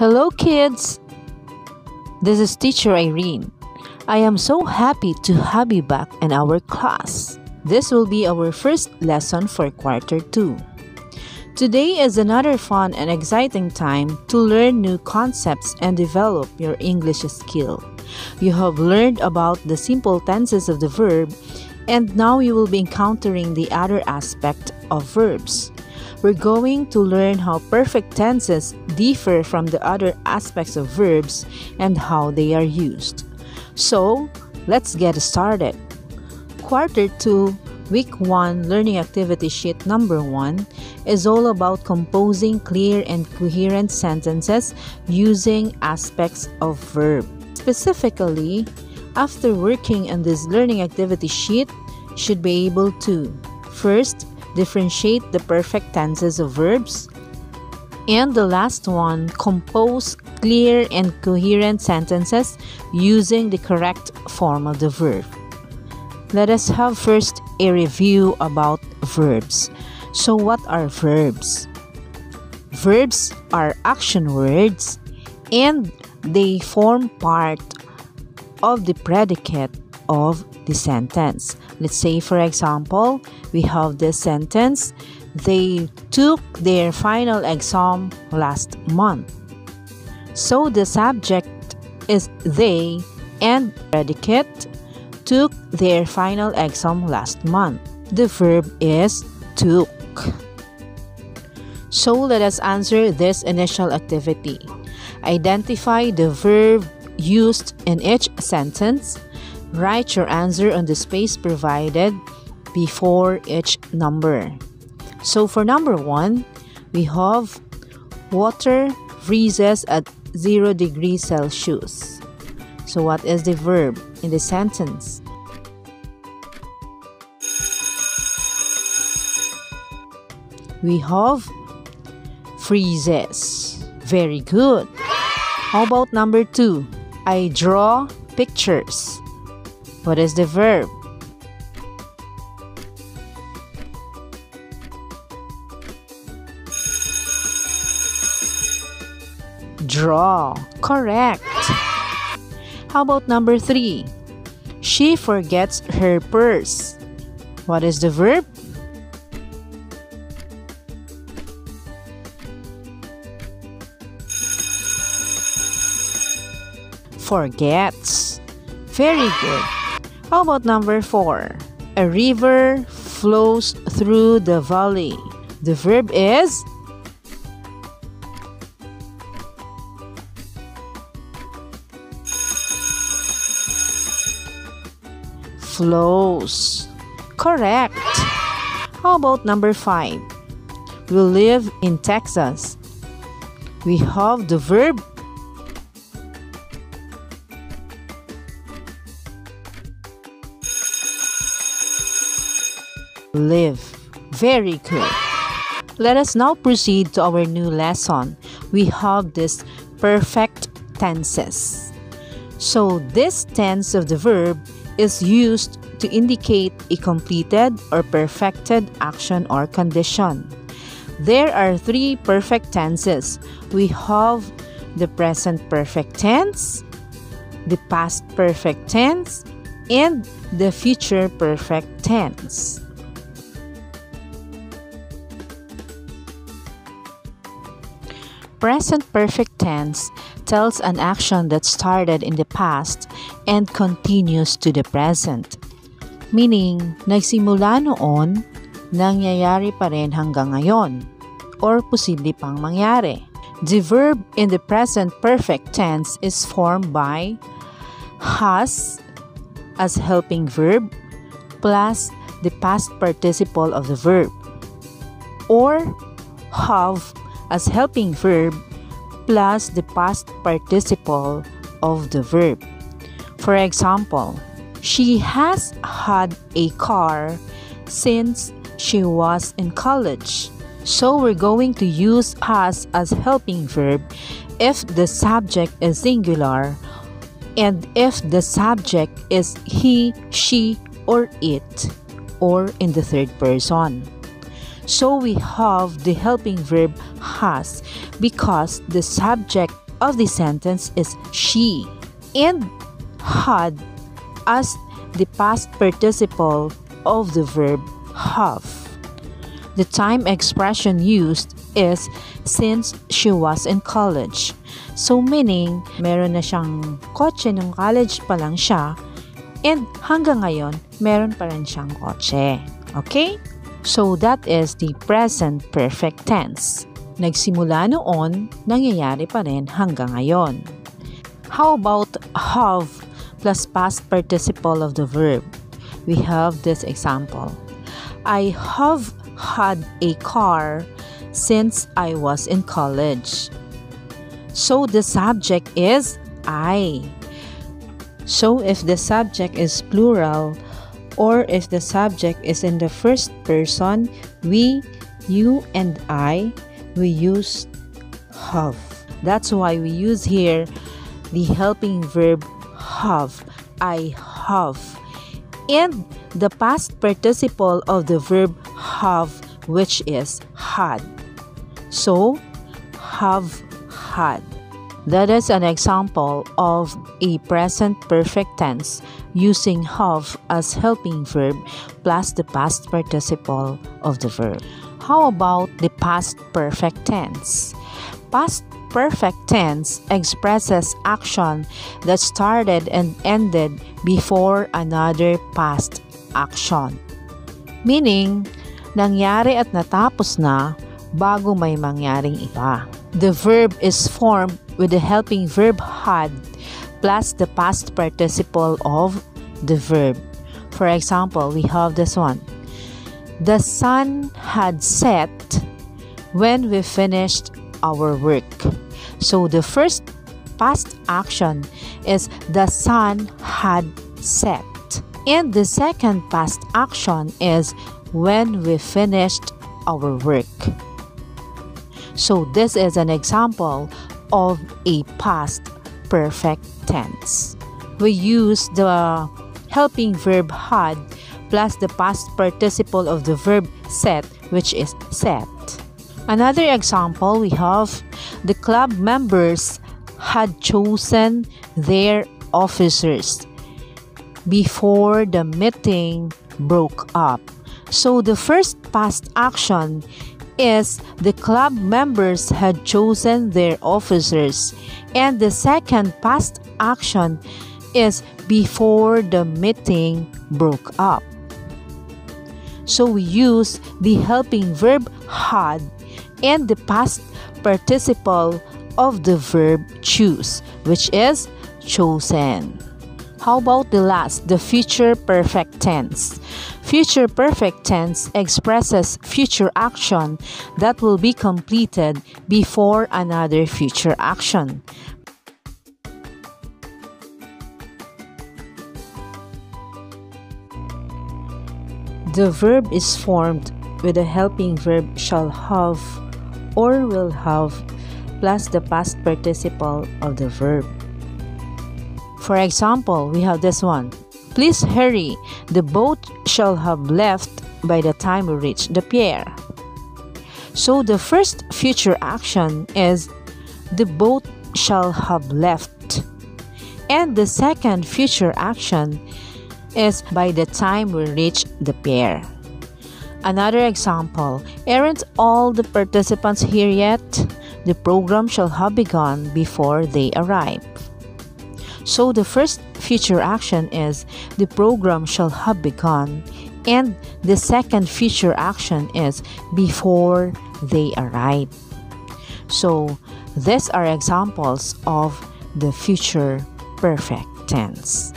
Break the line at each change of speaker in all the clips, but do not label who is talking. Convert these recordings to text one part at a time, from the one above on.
Hello, kids! This is Teacher Irene. I am so happy to have you back in our class. This will be our first lesson for quarter 2. Today is another fun and exciting time to learn new concepts and develop your English skill. You have learned about the simple tenses of the verb, and now you will be encountering the other aspect of verbs. We're going to learn how perfect tenses differ from the other aspects of verbs and how they are used. So, let's get started. Quarter 2, Week 1 Learning Activity Sheet number 1 is all about composing clear and coherent sentences using aspects of verb. Specifically, after working on this learning activity sheet, should be able to first differentiate the perfect tenses of verbs, and the last one, compose clear and coherent sentences using the correct form of the verb. Let us have first a review about verbs. So, what are verbs? Verbs are action words and they form part of the predicate of the sentence. Let's say, for example, we have this sentence They took their final exam last month. So the subject is they and predicate took their final exam last month. The verb is took. So let us answer this initial activity. Identify the verb used in each sentence Write your answer on the space provided before each number. So for number one, we have water freezes at 0 degrees Celsius. So what is the verb in the sentence? We have freezes. Very good. How about number two? I draw pictures. What is the verb? Draw. Correct. How about number three? She forgets her purse. What is the verb? Forgets. Very good. How about number four? A river flows through the valley. The verb is flows. Correct. How about number five? We live in Texas. We have the verb live. Very good. Let us now proceed to our new lesson. We have this perfect tenses. So, this tense of the verb is used to indicate a completed or perfected action or condition. There are three perfect tenses. We have the present perfect tense, the past perfect tense, and the future perfect tense. Present perfect tense tells an action that started in the past and continues to the present. Meaning, nagsimula noon, nangyayari pa rin hanggang ngayon, or posible pang mangyari. The verb in the present perfect tense is formed by has as helping verb plus the past participle of the verb or have as helping verb plus the past participle of the verb. For example, she has had a car since she was in college. So we're going to use has as helping verb if the subject is singular and if the subject is he, she, or it, or in the third person. So we have the helping verb has because the subject of the sentence is she and had as the past participle of the verb have. The time expression used is since she was in college. So meaning, meron na siyang kotse nung college pa lang siya and hanggang ngayon, meron pa rin siyang kotse. Okay? So that is the present perfect tense. Nagsimula noon, nangyayari pa rin hanggang ngayon. How about have plus past participle of the verb? We have this example. I have had a car since I was in college. So the subject is I. So if the subject is plural or if the subject is in the first person, we, you, and I, we use have. That's why we use here the helping verb have. I have. And the past participle of the verb have, which is had. So, have had. That is an example of a present perfect tense using have as helping verb plus the past participle of the verb. How about the past perfect tense? Past perfect tense expresses action that started and ended before another past action. Meaning, nangyari at natapos na bago may mangyaring iba. The verb is formed with the helping verb had plus the past participle of the verb. For example, we have this one. The sun had set when we finished our work. So the first past action is the sun had set. And the second past action is when we finished our work. So this is an example of a past perfect tense. We use the helping verb had plus the past participle of the verb set which is set. Another example we have the club members had chosen their officers before the meeting broke up. So the first past action is the club members had chosen their officers, and the second past action is before the meeting broke up. So we use the helping verb had and the past participle of the verb choose, which is chosen. How about the last, the future perfect tense? Future perfect tense expresses future action that will be completed before another future action. The verb is formed with a helping verb shall have or will have plus the past participle of the verb. For example, we have this one. Please hurry, the boat shall have left by the time we reach the pier. So the first future action is the boat shall have left. And the second future action is by the time we reach the pier. Another example, aren't all the participants here yet? The program shall have begun before they arrive. So the first future action is the program shall have begun and the second future action is before they arrive. So these are examples of the future perfect tense.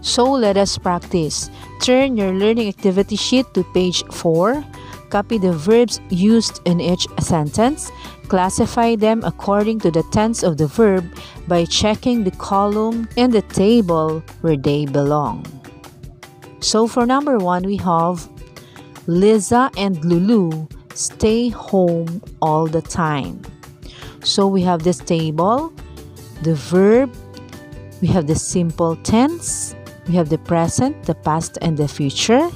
So let us practice. Turn your learning activity sheet to page 4. Copy the verbs used in each sentence Classify them according to the tense of the verb by checking the column in the table where they belong. So for number one, we have Liza and Lulu stay home all the time. So we have this table, the verb, we have the simple tense, we have the present, the past, and the future.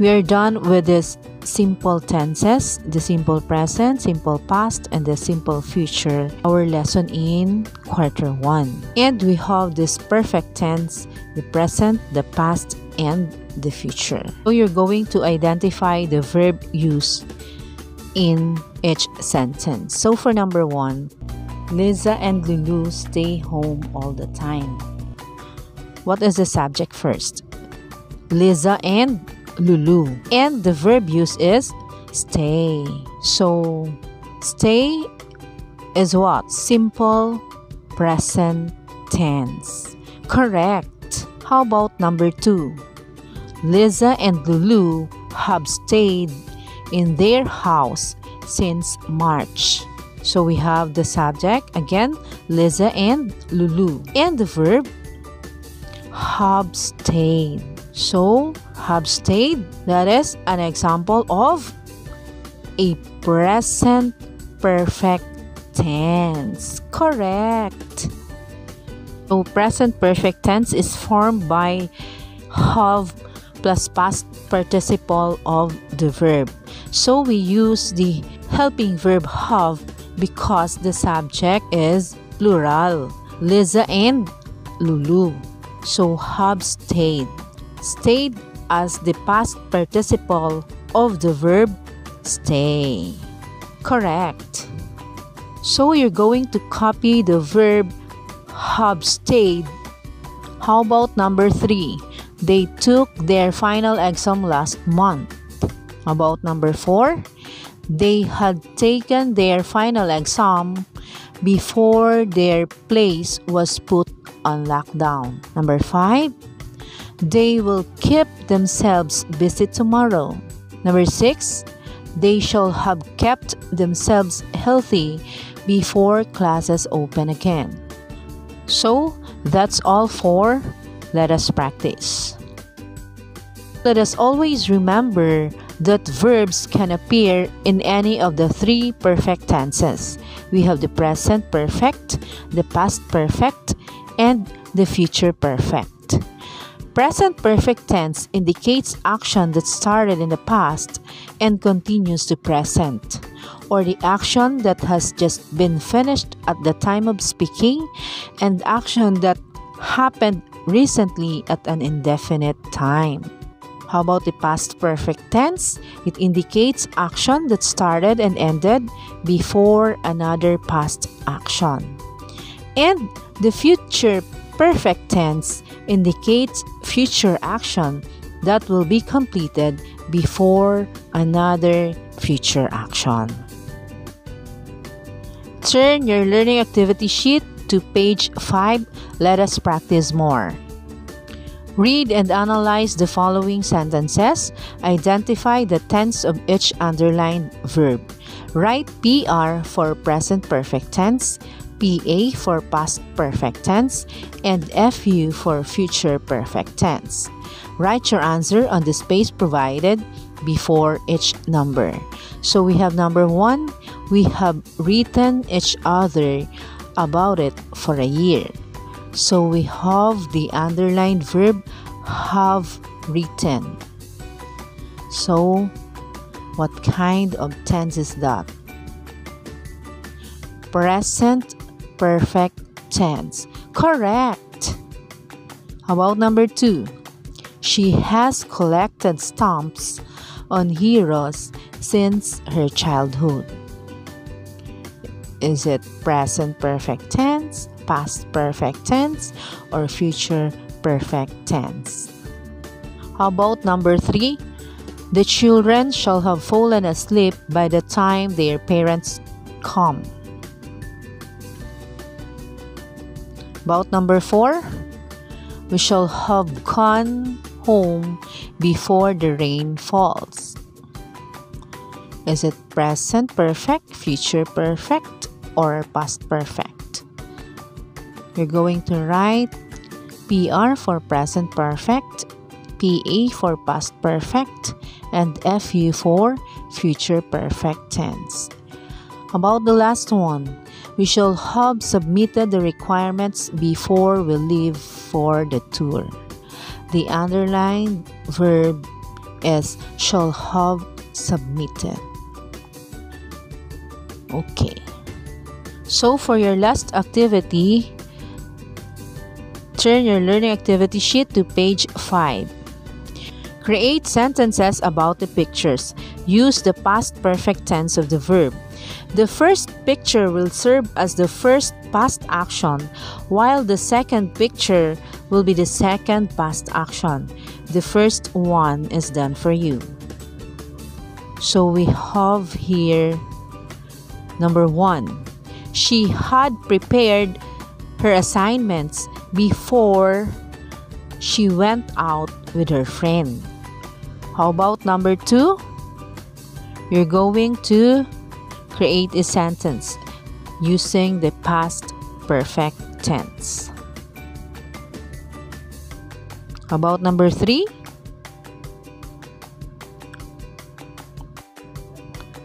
We are done with this simple tenses, the simple present, simple past, and the simple future. Our lesson in quarter one. And we have this perfect tense, the present, the past, and the future. So you're going to identify the verb use in each sentence. So for number one, Liza and Lulu stay home all the time. What is the subject first? Liza and Lulu. And the verb use is stay. So, stay is what? Simple present tense. Correct. How about number two? Liza and Lulu have stayed in their house since March. So we have the subject again, Liza and Lulu. And the verb, have stayed. So, have stayed, that is an example of a present perfect tense. Correct. So, present perfect tense is formed by have plus past participle of the verb. So, we use the helping verb have because the subject is plural. Liza and Lulu. So have stayed. Stayed as the past participle of the verb stay. Correct. So you're going to copy the verb have stayed. How about number three? They took their final exam last month. About number four? They had taken their final exam before their place was put on lockdown. Number five, they will keep themselves busy tomorrow. Number six, they shall have kept themselves healthy before classes open again. So, that's all for Let Us Practice. Let us always remember that verbs can appear in any of the three perfect tenses. We have the present perfect, the past perfect, and the future perfect. Present perfect tense indicates action that started in the past and continues to present, or the action that has just been finished at the time of speaking, and action that happened recently at an indefinite time. How about the past perfect tense? It indicates action that started and ended before another past action. And the future perfect tense indicates future action that will be completed before another future action. Turn your learning activity sheet to page 5. Let us practice more. Read and analyze the following sentences. Identify the tense of each underlined verb. Write PR for present perfect tense, PA for past perfect tense, and FU for future perfect tense. Write your answer on the space provided before each number. So we have number one, we have written each other about it for a year. So we have the underlined verb have written. So, what kind of tense is that? Present perfect tense. Correct. How about number two? She has collected stamps on heroes since her childhood. Is it present perfect tense? past perfect tense or future perfect tense. How about number three? The children shall have fallen asleep by the time their parents come. About number four, we shall have gone home before the rain falls. Is it present perfect, future perfect, or past perfect? You're going to write PR for present perfect, PA for past perfect, and FU for future perfect tense. About the last one, we shall have submitted the requirements before we leave for the tour. The underlined verb is shall have submitted. Okay. So for your last activity, turn your learning activity sheet to page 5. Create sentences about the pictures. Use the past perfect tense of the verb. The first picture will serve as the first past action, while the second picture will be the second past action. The first one is done for you. So we have here number one. She had prepared her assignments before she went out with her friend. How about number two? You're going to create a sentence using the past perfect tense. About number three?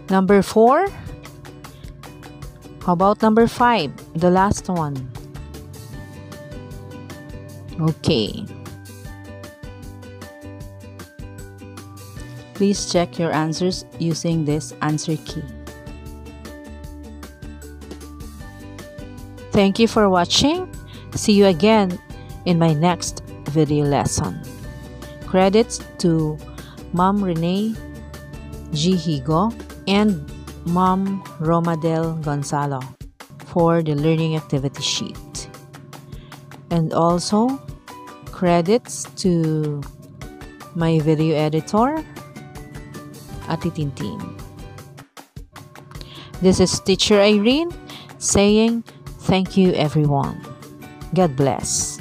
Number four? How about number five? The last one. Okay. Please check your answers using this answer key. Thank you for watching. See you again in my next video lesson. Credits to Mom Renee G. Higo and Mom Romadel Gonzalo for the learning activity sheet. And also credits to my video editor Ati Tintin. This is Teacher Irene saying thank you everyone. God bless.